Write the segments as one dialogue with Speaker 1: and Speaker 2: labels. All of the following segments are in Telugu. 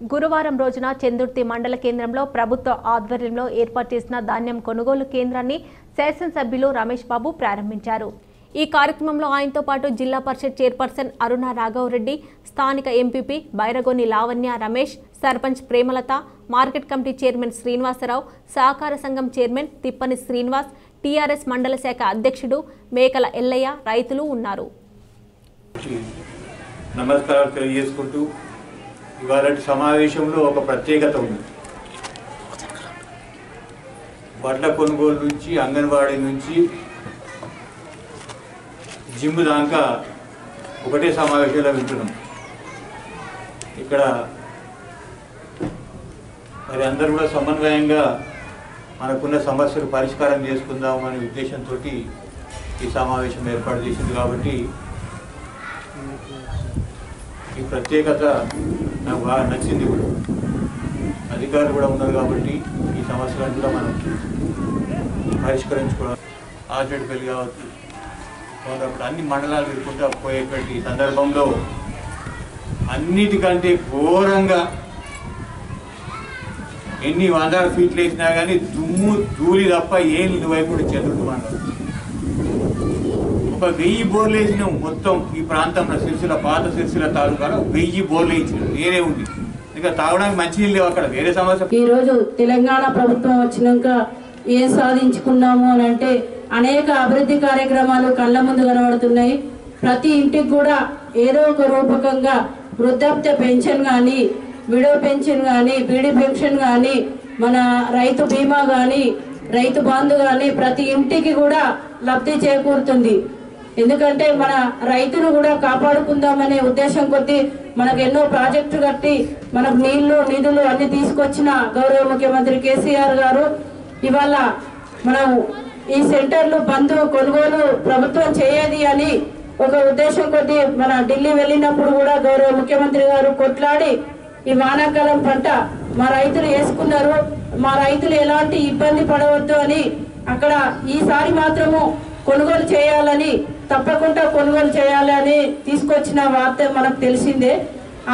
Speaker 1: గురువారం రోజున చందుర్తి మండల కేంద్రంలో ప్రభుత్వ ఆధ్వర్యంలో ఏర్పాటు చేసిన ధాన్యం కొనుగోలు కేంద్రాన్ని శాసనసభ్యులు రమేష్ బాబు ప్రారంభించారు. ఈ కార్యక్రమంలో ఆయనతో పాటు జిల్లా పరిషత్ చైర్పర్సన్ అరుణ రాఘవరెడ్డి స్థానిక MPP Bairagoni Lavanya Ramesh sarpanch Premalatha market committee chairman Srinivasa Rao సహకార సంఘం చైర్మన్ తిప్పని శ్రీనివాస్ టీఆర్ఎస్ మండల శాఖ అధ్యక్షుడు మేకల ఎల్లయ్య రైతులు ఉన్నారు.
Speaker 2: నమస్కారం తెలియజేసుకుంటూ ఇవాళ సమావేశంలో ఒక ప్రత్యేకత ఉంది. బట్ల కొనుగోలు నుంచి అంగన్వాడీ నుంచి జిమ్ దాకా ఒకటే సమావేశంలో వింటున్నాం. ఇక్కడ మరి అందరూ కూడా సమన్వయంగా మనకున్న సమస్యలు పరిష్కారం చేసుకుందాం అనే ఉద్దేశంతో ఈ సమావేశం ఏర్పాటు చేసింది కాబట్టి ఈ ప్రత్యేకత నాకు బాగా నచ్చింది కూడా. అధికారులు కూడా ఉన్నారు కాబట్టి ఈ సమస్యలను కూడా మనం పరిష్కరించుకోవడం ఆచడిపల్లి కావచ్చు. అప్పుడు అన్ని మండలాలు తిరుగుకుంటూ పోయేటువంటి సందర్భంలో అన్నిటికంటే ఘోరంగా ఎన్ని వందల ఫీట్లు వేసినా కానీ దుమ్ము ధూళి తప్ప ఏం వైపు చంద్రుడు మండలం వెయ్యి బోర్లు వేసినాం మొత్తం ఈ ప్రాంతంలో సిరిసిల పాత సిరిసిల తాలూకాలో వెయ్యి బోర్లు వేయించినాం. నేనే ఉంది ఇంకా తాగడానికి మంచినీళ్ళు లేవు అక్కడ. వేరే సమస్య.
Speaker 3: ఈ రోజు తెలంగాణ ప్రభుత్వం వచ్చినాక ఏం సాధించుకున్నాము అని అంటే అనేక అభివృద్ధి కార్యక్రమాలు కళ్ళ ముందు కనబడుతున్నాయి. ప్రతి ఇంటికి కూడా ఏదో ఒక రూపకంగా వృద్ధాప్య పెన్షన్ కానీ విడో పెన్షన్ కానీ బీడీ పెన్షన్ కానీ మన రైతు బీమా కానీ రైతు బంధు కానీ ప్రతి ఇంటికి కూడా లబ్ధి చేకూరుతుంది. ఎందుకంటే మన రైతును కూడా కాపాడుకుందామనే ఉద్దేశం కొద్దీ మనకు ఎన్నో ప్రాజెక్టులు కట్టి మనకు నీళ్ళు నిధులు అన్ని తీసుకొచ్చిన గౌరవ ముఖ్యమంత్రి కేసీఆర్ గారు. ఇవాళ మనం ఈ సెంటర్లు బంధు కొనుగోలు ప్రభుత్వం చేయది అని ఒక ఉద్దేశం కొద్దీ మన ఢిల్లీ వెళ్ళినప్పుడు కూడా గౌరవ ముఖ్యమంత్రి గారు కొట్లాడి ఈ వానాకాలం పంట మా రైతులు వేసుకున్నారు. మా రైతులు ఎలాంటి ఇబ్బంది పడవద్దు అని అక్కడ ఈసారి మాత్రము కొనుగోలు చేయాలని తప్పకుండా కొనుగోలు చేయాలని తీసుకొచ్చిన వార్త మనకు తెలిసిందే.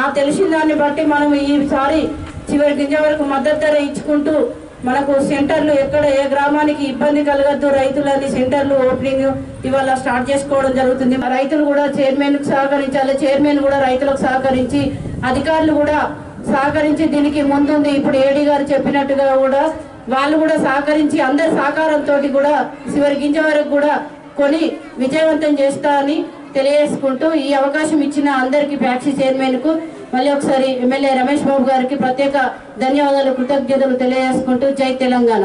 Speaker 3: ఆ తెలిసిన దాన్ని బట్టి మనం ఈసారి చివరి గింజ వరకు మద్దతు ధర ఇచ్చుకుంటూ మనకు సెంటర్లు ఎక్కడ ఏ గ్రామానికి ఇబ్బంది కలగద్దు రైతులని సెంటర్లు ఓపెనింగ్ ఇవాళ స్టార్ట్ చేసుకోవడం జరుగుతుంది. రైతులు కూడా చైర్మన్కు సహకరించాలి చైర్మన్ కూడా రైతులకు సహకరించి అధికారులు కూడా సహకరించి దీనికి ముందుంది. ఇప్పుడు ఏడీ గారు చెప్పినట్టుగా కూడా వాళ్ళు కూడా సహకరించి అందరి సహకారంతో కూడా చివరి గింజ వరకు కూడా కొని విజయవంతం చేస్తా అని తెలియజేసుకుంటూ ఈ అవకాశం ఇచ్చిన అందరికీ ఫ్యాక్సీ చైర్మన్కు మళ్ళీ ఒకసారి ఎమ్మెల్యే రమేష్ బాబు గారికి ప్రత్యేక ధన్యవాదాలు కృతజ్ఞతలు తెలియజేసుకుంటూ జై తెలంగాణ.